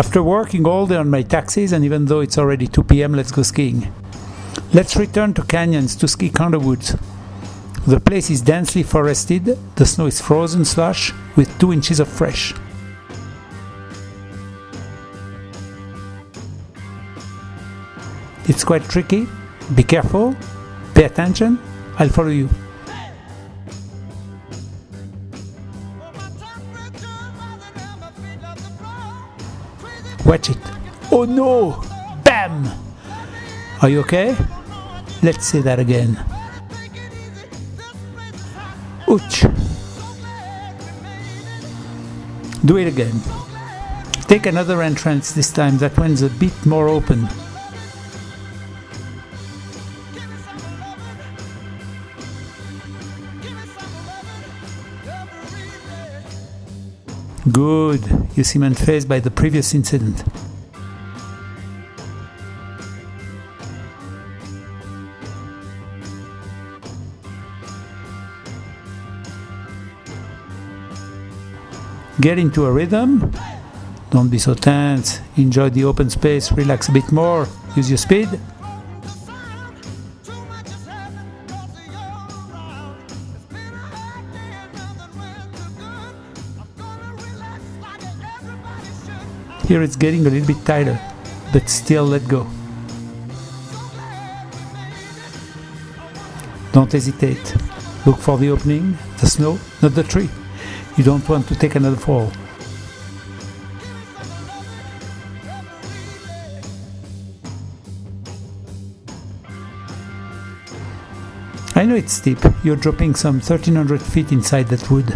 After working all day on my taxis, and even though it's already 2 pm, let's go skiing. Let's return to canyons to ski Woods. The place is densely forested, the snow is frozen slush with 2 inches of fresh. It's quite tricky, be careful, pay attention, I'll follow you. Watch it. Oh no! Bam! Are you okay? Let's say that again. Ouch! Do it again. Take another entrance this time, that one's a bit more open. Good, you seem unfazed by the previous incident. Get into a rhythm. Don't be so tense. Enjoy the open space, relax a bit more, use your speed. Here it's getting a little bit tighter, but still let go. Don't hesitate. Look for the opening, the snow, not the tree. You don't want to take another fall. I know it's steep, you're dropping some 1300 feet inside that wood.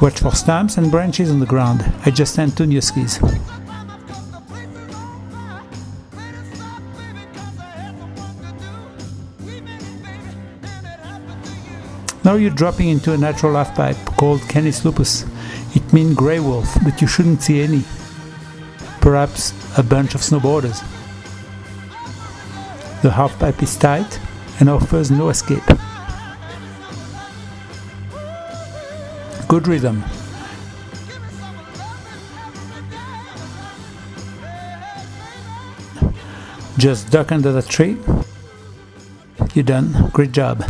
Watch for stumps and branches on the ground. Adjust Antonio skis. Now you're dropping into a natural halfpipe called Canis lupus. It means grey wolf, but you shouldn't see any. Perhaps a bunch of snowboarders. The halfpipe is tight and offers no escape. Good rhythm. Just duck under the tree. You're done. Great job.